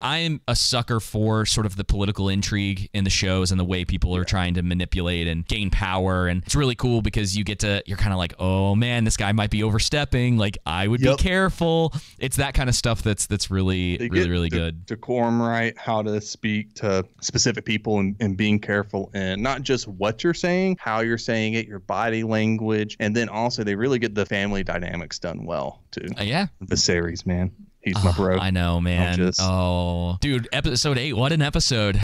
I'm a sucker for sort of the political intrigue in the shows and the way people are trying to manipulate and gain power. And it's really cool because you get to, you're kind of like, oh man, this guy might be overstepping. Like I would Yep. be careful. It's that kind of stuff that's that's really They really really de- good. Decorum right, how to speak to specific people and, and being careful and not just what you're saying, how you're saying it, your body language. And then also they really get the family dynamics done well too. Uh, yeah, Viserys, man. He's my Oh, bro. I know, man. just- Oh, dude, episode eight. What an episode!